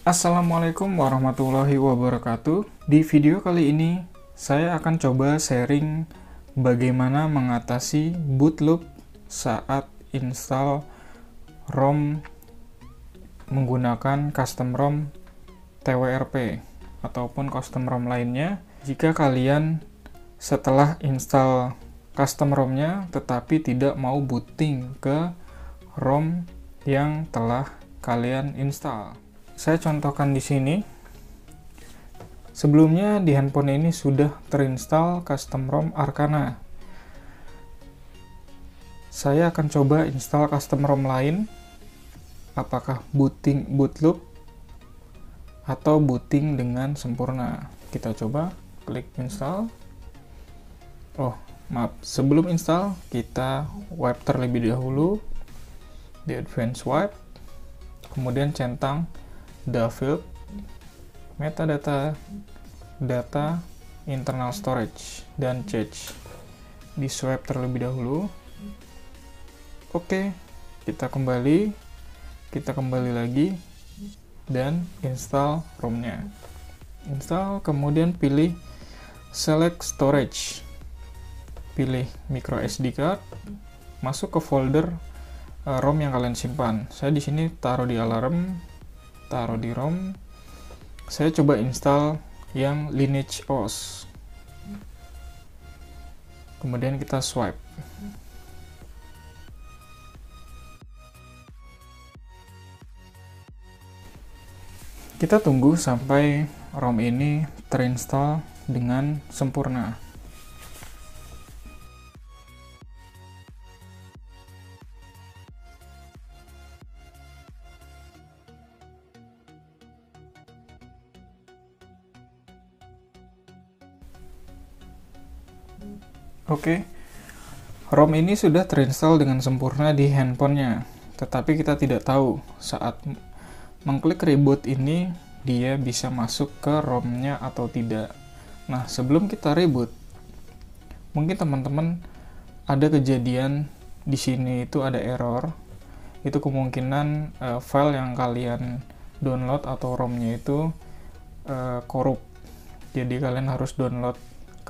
Assalamualaikum warahmatullahi wabarakatuh. Di video kali ini, saya akan coba sharing bagaimana mengatasi boot loop saat install ROM menggunakan custom ROM TWRP ataupun custom ROM lainnya. Jika kalian setelah install custom ROM-nya tetapi tidak mau booting ke ROM yang telah kalian install. Saya contohkan di sini. Sebelumnya di handphone ini sudah terinstall custom ROM Arcana. Saya akan coba install custom ROM lain. Apakah booting bootloop atau booting dengan sempurna. Kita coba klik install. Oh, maaf. Sebelum install, kita wipe terlebih dahulu di advanced wipe. Kemudian centang the field metadata data internal storage dan change. Di swipe terlebih dahulu. Oke kita kembali. Kita kembali lagi dan install ROM-nya. Install kemudian pilih select storage. Pilih micro SD card. Masuk ke folder uh, ROM yang kalian simpan. Saya di sini taruh di alarm taruh di ROM saya coba install yang Lineage OS kemudian kita swipe. Kita tunggu sampai ROM ini terinstall dengan sempurna Oke, ROM ini sudah terinstall dengan sempurna di handphonenya, tetapi kita tidak tahu saat mengklik reboot ini dia bisa masuk ke ROM-nya atau tidak. Nah, sebelum kita reboot, mungkin teman-teman ada kejadian di sini itu ada error. Itu kemungkinan uh, file yang kalian download atau ROM-nya itu uh, korup. Jadi kalian harus download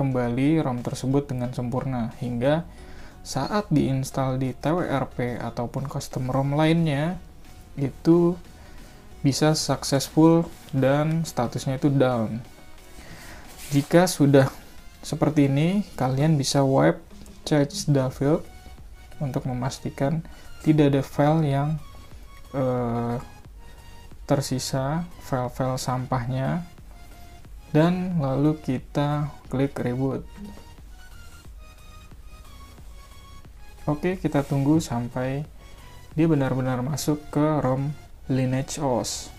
kembali ROM tersebut dengan sempurna hingga saat diinstal di TWRP ataupun custom ROM lainnya itu bisa successful dan statusnya itu down. Jika sudah seperti ini, kalian bisa wipe change the field untuk memastikan tidak ada file yang uh, tersisa, file-file sampahnya dan lalu kita klik reboot. Oke kita tunggu sampai dia benar-benar masuk ke ROM Lineage OS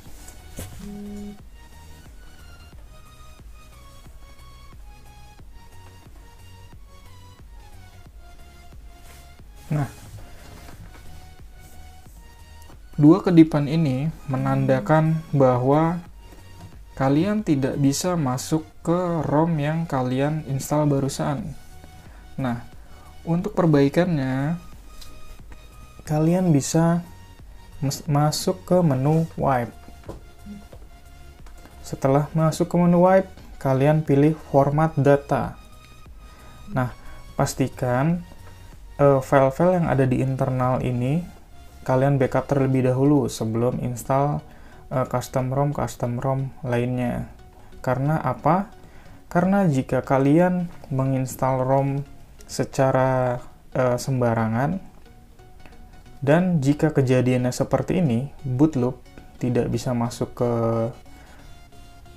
Nah, dua kedipan ini menandakan bahwa kalian tidak bisa masuk ke ROM yang kalian install barusan. Nah, untuk perbaikannya, kalian bisa masuk ke menu wipe. Setelah masuk ke menu wipe, kalian pilih format data. Nah, pastikan eh, file-file yang ada di internal ini kalian backup terlebih dahulu sebelum install uh, custom ROM custom ROM lainnya. Karena apa? Karena jika kalian menginstal ROM secara uh, sembarangan dan jika kejadiannya seperti ini, boot loop tidak bisa masuk ke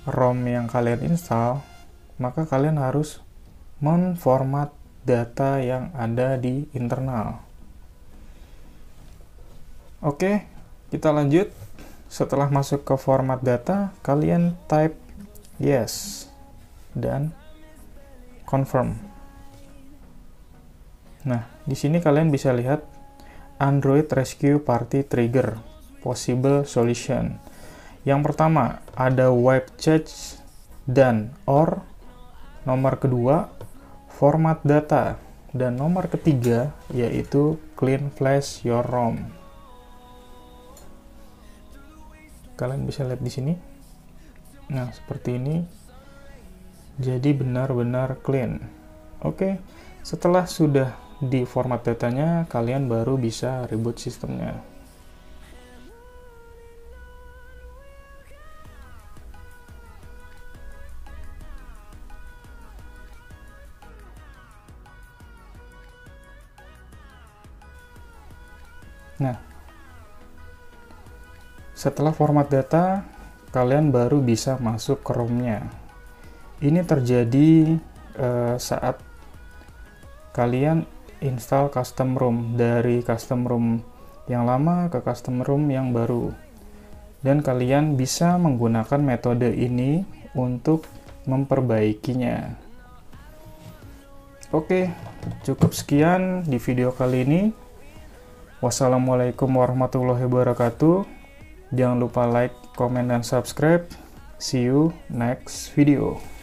ROM yang kalian install, maka kalian harus menformat data yang ada di internal. Oke, kita lanjut. Setelah masuk ke format data, kalian type yes dan confirm. Nah, di sini kalian bisa lihat Android Rescue Party Trigger Possible Solution. Yang pertama, ada wipe change dan or. Nomor kedua, format data. Dan nomor ketiga, yaitu clean flash your ROM. Kalian bisa lihat di sini. Nah seperti ini. Jadi benar-benar clean. Oke setelah sudah di format datanya kalian baru bisa reboot sistemnya. Nah, setelah format data, kalian baru bisa masuk ke ROM-nya. Ini terjadi uh, saat kalian install custom ROM dari custom ROM yang lama ke custom ROM yang baru. Dan kalian bisa menggunakan metode ini untuk memperbaikinya. Oke, cukup sekian di video kali ini. Wassalamualaikum warahmatullahi wabarakatuh. Jangan lupa like, comment, dan subscribe. See you next video.